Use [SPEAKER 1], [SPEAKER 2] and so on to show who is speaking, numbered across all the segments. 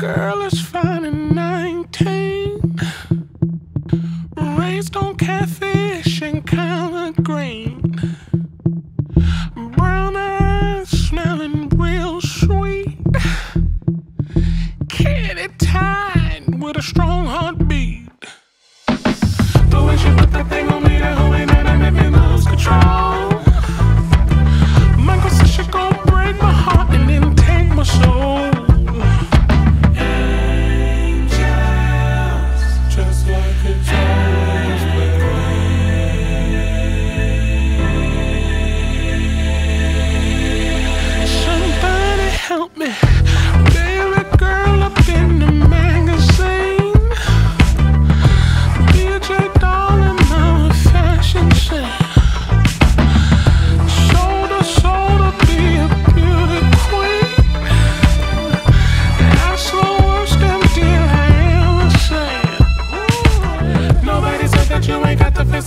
[SPEAKER 1] Girl is fine and 19. Raised on catfish and collard green. Brown eyes smelling real sweet. Kitty tied with a strong heartbeat. The way she put that thing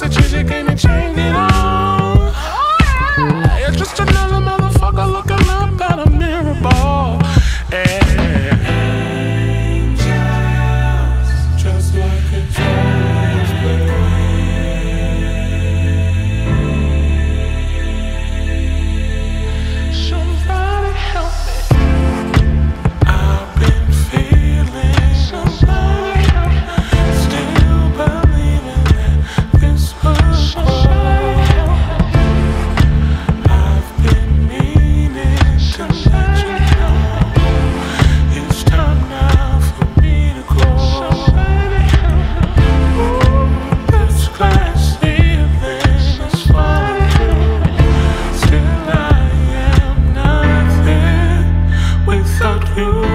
[SPEAKER 1] that you just came and changed. you.